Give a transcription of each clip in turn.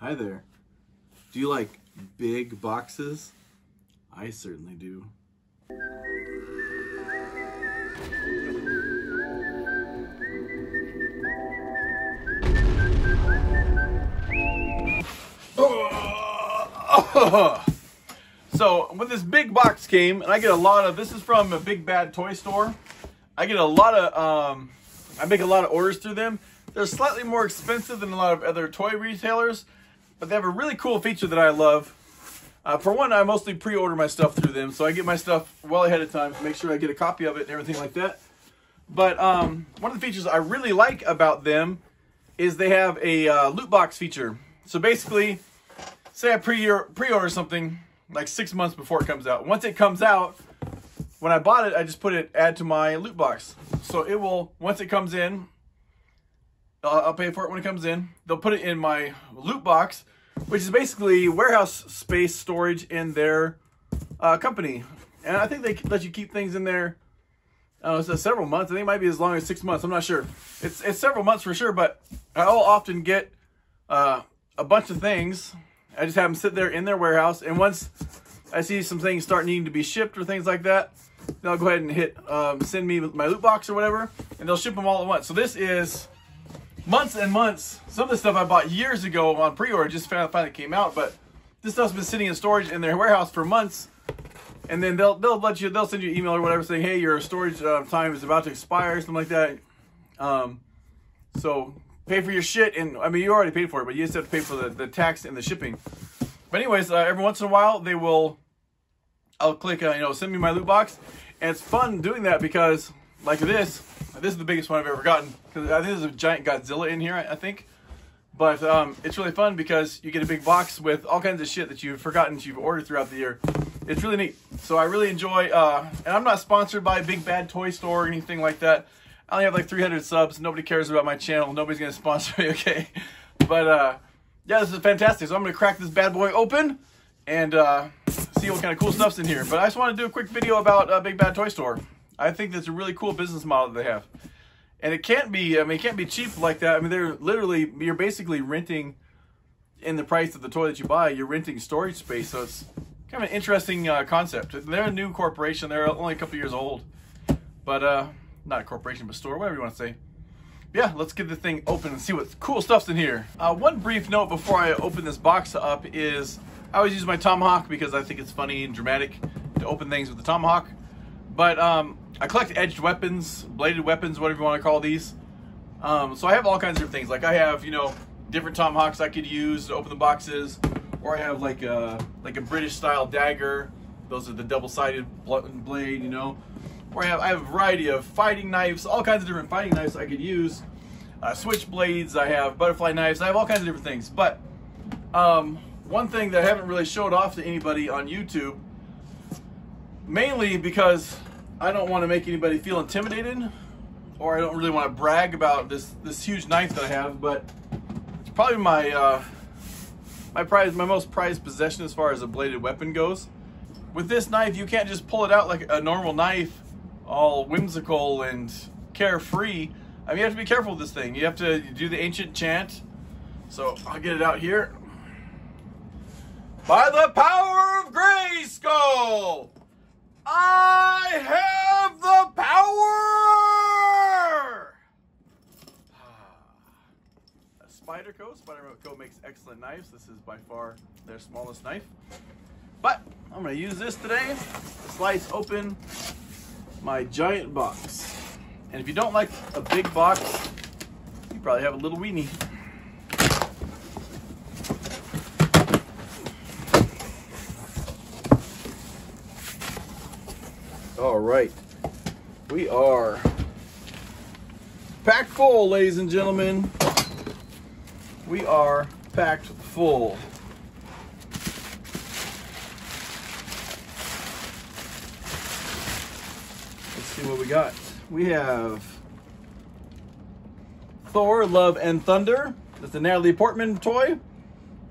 Hi there. Do you like big boxes? I certainly do. So when this big box came, and I get a lot of this is from a big bad toy store. I get a lot of um, I make a lot of orders through them. They're slightly more expensive than a lot of other toy retailers, but they have a really cool feature that I love. Uh, for one, I mostly pre-order my stuff through them, so I get my stuff well ahead of time to make sure I get a copy of it and everything like that. But um, one of the features I really like about them is they have a uh, loot box feature. So basically, say I pre pre-order something like six months before it comes out. Once it comes out, when I bought it, I just put it add to my loot box. So it will once it comes in, I'll, pay for it when it comes in. They'll put it in my loot box, which is basically warehouse space storage in their uh, company. And I think they let you keep things in there. Uh, it's several months. I think it might be as long as six months. I'm not sure. It's it's several months for sure. But I'll often get uh, a bunch of things. I just have them sit there in their warehouse, and once I see some things start needing to be shipped or things like that, then I'll go ahead and hit um, send me my loot box or whatever, and they'll ship them all at once. So this is months and months. Some of the stuff I bought years ago on pre-order just finally came out, but this stuff's been sitting in storage in their warehouse for months. And then they'll they'll let you they'll send you an email or whatever saying, hey, your storage uh, time is about to expire, something like that. Um, so pay for your shit, and I mean you already paid for it, but you just have to pay for the, the tax and the shipping. But anyways, uh, every once in a while they will, I'll click, uh, you know, send me my loot box, and it's fun doing that because like this, this is the biggest one I've ever gotten because I think there's a giant Godzilla in here, I, I think. But um, it's really fun because you get a big box with all kinds of shit that you've forgotten that you've ordered throughout the year. It's really neat. So I really enjoy, uh, and I'm not sponsored by Big Bad Toy Store or anything like that. I only have like 300 subs. Nobody cares about my channel. Nobody's going to sponsor me, okay? But uh, yeah, this is fantastic. So I'm going to crack this bad boy open and uh, see what kind of cool stuff's in here. But I just want to do a quick video about uh, Big Bad Toy Store. I think that's a really cool business model that they have. And it can't be, I mean, it can't be cheap like that. I mean, they're literally, you're basically renting in the price of the toy that you buy, you're renting storage space. So it's kind of an interesting uh, concept. They're a new corporation. They're only a couple years old. But, uh, not a corporation, but store, whatever you want to say. Yeah, let's get the thing open and see what cool stuff's in here. Uh, one brief note before I open this box up is I always use my tomahawk because I think it's funny and dramatic to open things with the tomahawk. But um, I collect edged weapons, bladed weapons, whatever you want to call these. Um, so I have all kinds of different things. Like I have, you know, different tomahawks I could use to open the boxes, or I have like a like a British style dagger. Those are the double-sided blade, you know. Or I have I have a variety of fighting knives, all kinds of different fighting knives I could use. Uh, switchblades. I have butterfly knives. I have all kinds of different things. But um, one thing that I haven't really showed off to anybody on YouTube, mainly because I don't want to make anybody feel intimidated, or I don't really want to brag about this this huge knife that I have. But it's probably my uh, my prize, my most prized possession as far as a bladed weapon goes. With this knife, you can't just pull it out like a normal knife, all whimsical and carefree. I mean, you have to be careful with this thing. You have to do the ancient chant. So I'll get it out here. By the power of Grayskull, I have the power! Ah. Spyderco. Spider Co. makes excellent knives. This is by far their smallest knife. But I'm going to use this today to slice open my giant box. And if you don't like a big box, you probably have a little weenie. All right, we are packed full, ladies and gentlemen. We are packed full. Let's see what we got. We have Thor, Love, and Thunder. That's a Natalie Portman toy.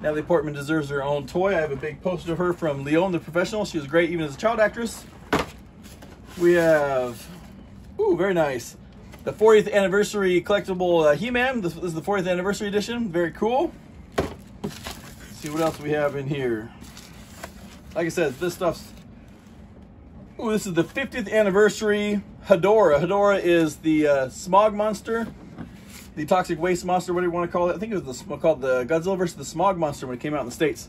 Natalie Portman deserves her own toy. I have a big poster of her from Leon the Professional. She was great even as a child actress. We have, ooh, very nice. The 40th anniversary collectible uh, He-Man. This, this, is the 40th anniversary edition. Very cool. see what else we have in here. Like I said, this stuff's. Oh, this is the 50th anniversary Hedorah. Hedorah is the uh, smog monster, the toxic waste monster, whatever you want to call it. I think it was the, called the Godzilla versus the smog monster when it came out in the States.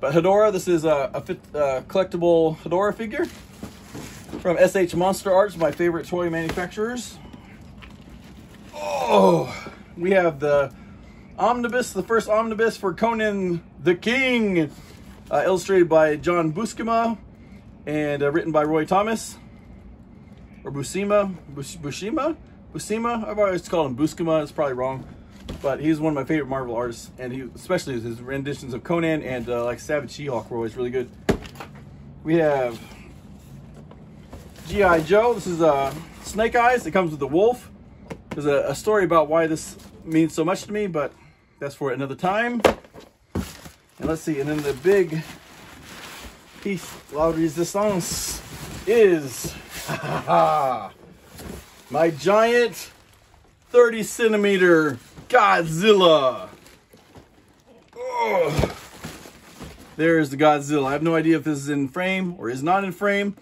But Hedorah, this is a, a fit, uh, collectible Hedorah figure from SH Monster Arts, my favorite toy manufacturers. Oh, we have the Omnibus, the first Omnibus for Conan the King, uh, illustrated by John Buscema and uh, written by Roy Thomas. Or Buscema, Bus Buscema? Buscema? I've always called him Buscema, it's probably wrong. But he's one of my favorite Marvel artists, and he especially his renditions of Conan and uh, like Savage She-Hulk were always really good. We have G.I. Joe. This is uh, Snake Eyes. It comes with the wolf. There's a, a, story about why this means so much to me, but that's for another time. And let's see, and then the big piece la resistance is my giant 30 centimeter Godzilla. Oh. There's the Godzilla. I have no idea if this is in frame or is not in frame,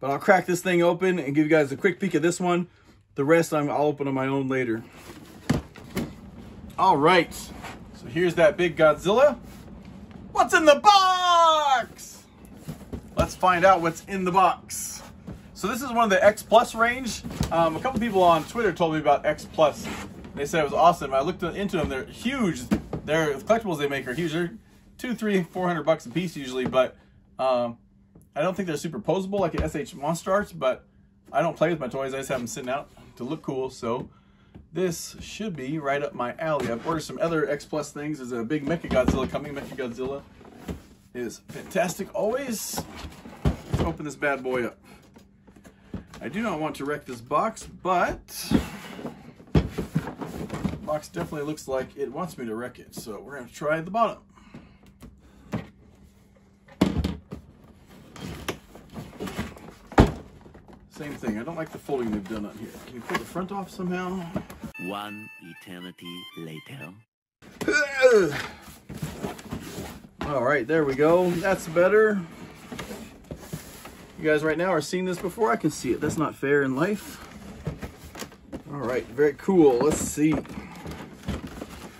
but I'll crack this thing open and give you guys a quick peek at this one. The rest I'm, I'll open on my own later. All right, so here's that big Godzilla. What's in the box? Let's find out what's in the box. So this is one of the X Plus range. Um, a couple people on Twitter told me about X Plus. They said it was awesome. I looked into them. They're huge. They're collectibles they make are huge. They're two, three, four hundred bucks a piece usually, but um, I don't think they're super posable like at SH Monster Arts. But I don't play with my toys. I just have them sitting out to look cool. So this should be right up my alley. I've ordered some other X Plus things. There's a big Mecha Godzilla coming. Mecha Godzilla is fantastic always. Let's open this bad boy up. I do not want to wreck this box, but box definitely looks like it wants me to wreck it. So we're to try the bottom. Same thing. I don't like the folding they've done on here. Can you pull the front off somehow? One eternity later. All right, there we go. That's better. You guys right now are seeing this before I can see it. That's not fair in life. All right, very cool. Let's see.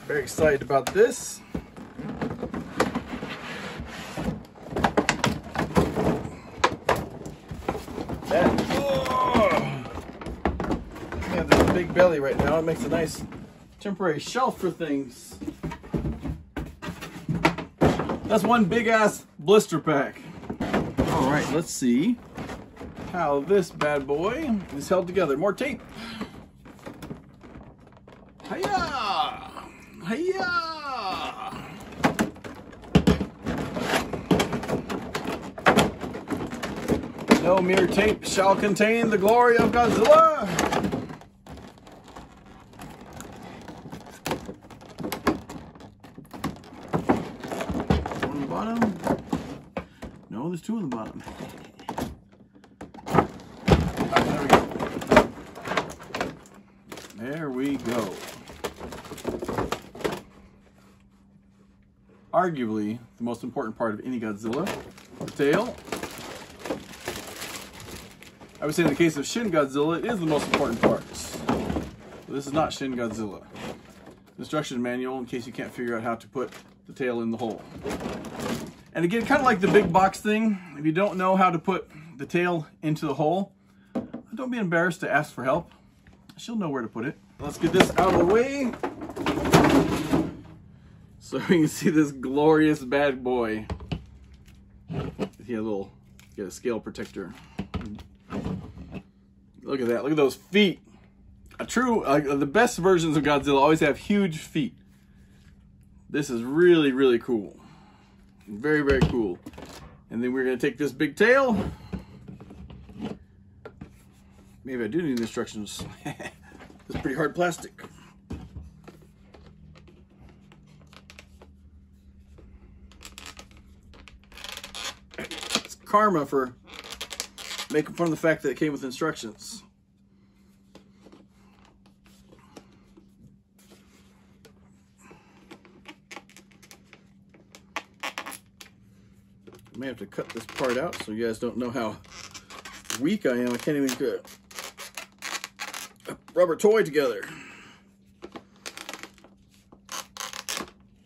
Very excited about this. That, oh, we have this big belly right now. It makes a nice temporary shelf for things. That's one big ass blister pack. All right, let's see how this bad boy is held together. More tape. Hiya! No mere tape shall contain the glory of Godzilla. One on the bottom. No, there's two on the bottom. There we go. There we go. arguably the most important part of any Godzilla, the tail. I would say in the case of Shin Godzilla, it is the most important part. But this is not Shin Godzilla. Instruction manual in case you can't figure out how to put the tail in the hole. And again, kind of like the big box thing, if you don't know how to put the tail into the hole, don't be embarrassed to ask for help. She'll know where to put it. Let's get this out of the way. So we can see this glorious bad boy. He a little, get a scale protector. Look at that, look at those feet. A true, uh, the best versions of Godzilla always have huge feet. This is really, really cool. Very, very cool. And then we're gonna take this big tail. Maybe I do need instructions. it's pretty hard plastic. karma for making fun of the fact that it came with instructions. I may have to cut this part out so you guys don't know how weak I am. I can't even get a rubber toy together.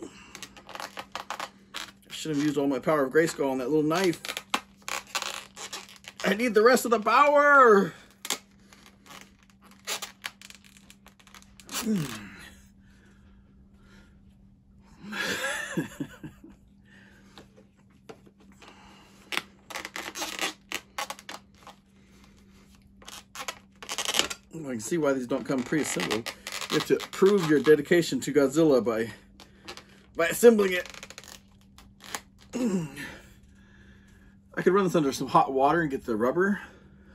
I should have used all my power of Grayskull on that little knife. I need the rest of the power! Hmm. I can see why these don't come pre-assembled. You have to prove your dedication to Godzilla by by assembling it. I could run this under some hot water and get the rubber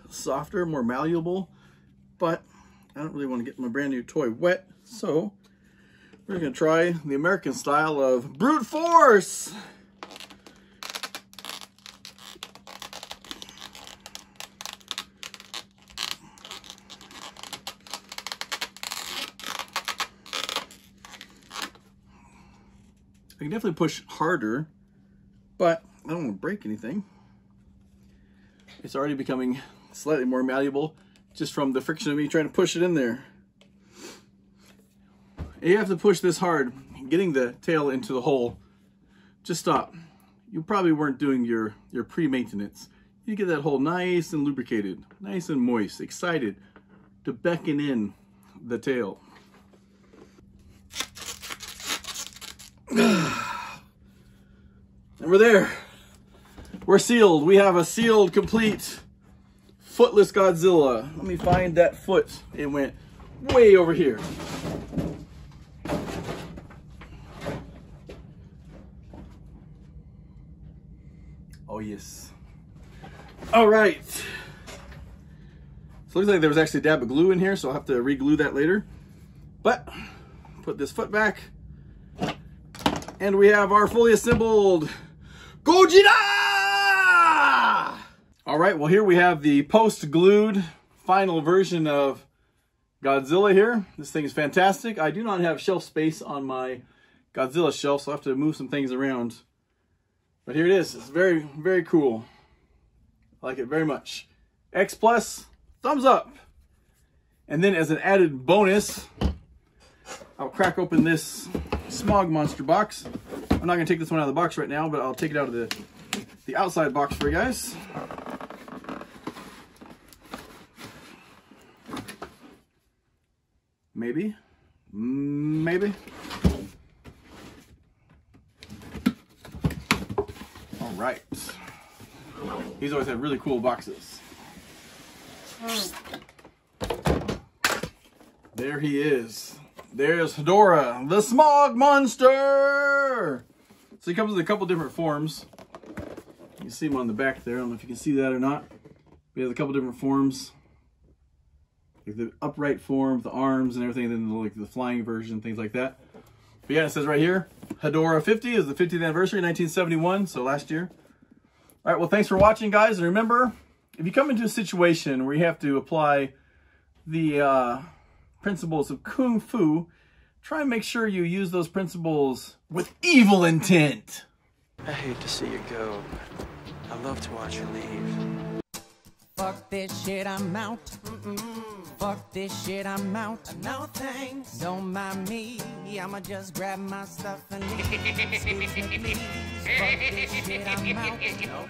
softer, more malleable, but I don't really want to get my brand new toy wet, so we're gonna try the American style of brute force. I can definitely push harder, but I don't want to break anything. It's already becoming slightly more malleable just from the friction of me trying to push it in there. You have to push this hard, getting the tail into the hole. Just stop. You probably weren't doing your, your pre-maintenance. You get that hole nice and lubricated, nice and moist, excited to beckon in the tail. And we're there. We're sealed. We have a sealed, complete, footless Godzilla. Let me find that foot. It went way over here. Oh, yes. All right. So it looks like there was actually a dab of glue in here, so I'll have to re-glue that later. But, put this foot back. And we have our fully assembled Gojira! All right, well here we have the post-glued final version of Godzilla here. This thing is fantastic. I do not have shelf space on my Godzilla shelf, so I have to move some things around. But here it is. It's very, very cool. I like it very much. X plus, thumbs up. And then as an added bonus, I'll crack open this Smog Monster box. I'm not gonna take this one out of the box right now, but I'll take it out of the, the outside box for you guys. Maybe, maybe. All right. These always have really cool boxes. Hmm. There he is. There's Hedorah, the smog monster. So he comes in a couple different forms. You see him on the back there. I don't know if you can see that or not. He has a couple different forms. Like the upright form, the arms and everything, and then like the flying version, things like that. But yeah, it says right here, Hedorah 50 is the 50th anniversary, 1971, so last year. All right, well, thanks for watching, guys. And remember, if you come into a situation where you have to apply the uh, principles of Kung Fu, try and make sure you use those principles with evil intent. I hate to see you go, but I love to watch you leave. Fuck this shit, I'm out. Fuck this shit, I'm out. No thanks. Don't mind me. I'ma just grab my stuff and leave. Excuse me, please. Fuck this shit, I'm out. Fuck this shit, I'm